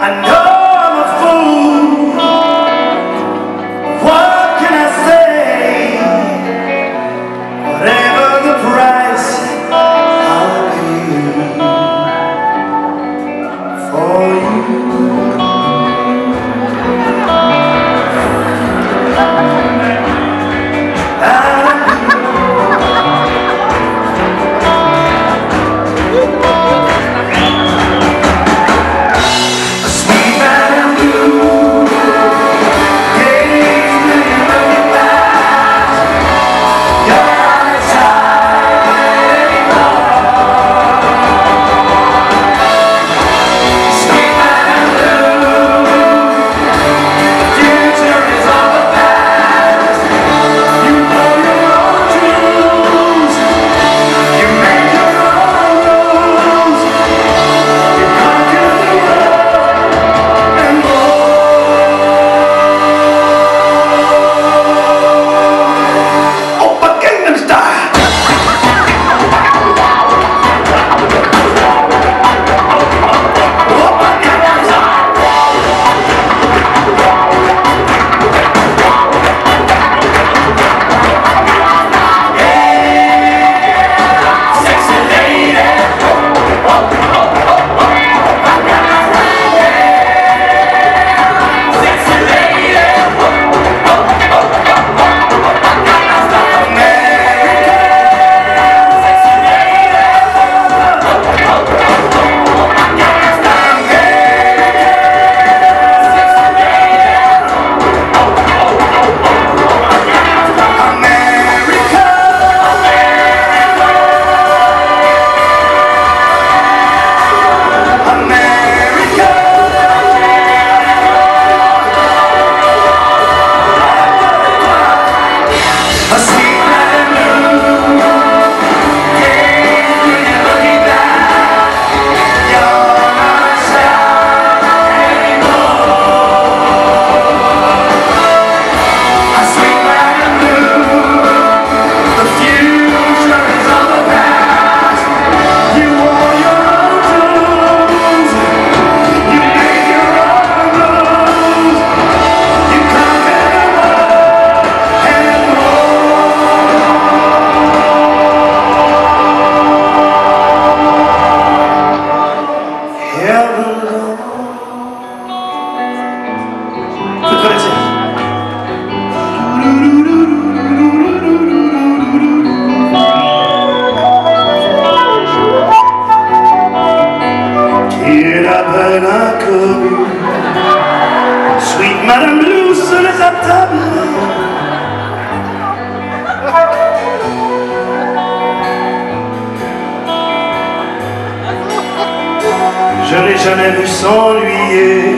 I know jamais vu s'ennuyer.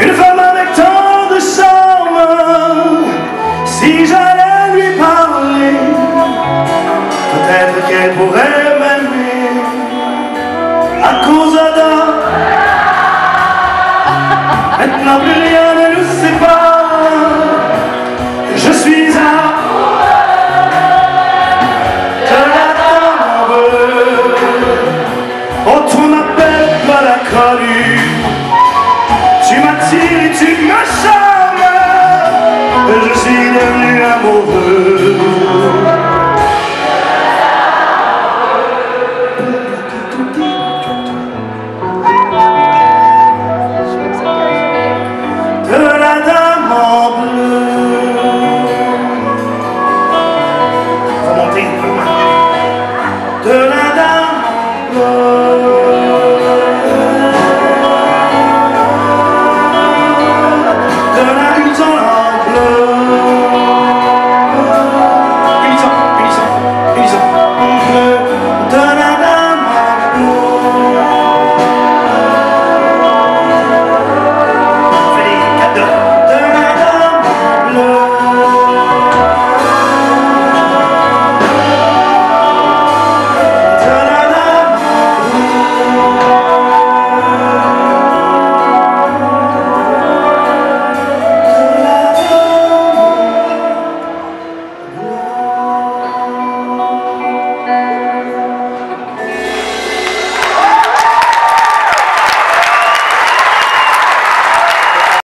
Une femme avec tant de charme, si j'allais lui parler, peut-être qu'elle pourrait m'aimer à cause d'un. Maintenant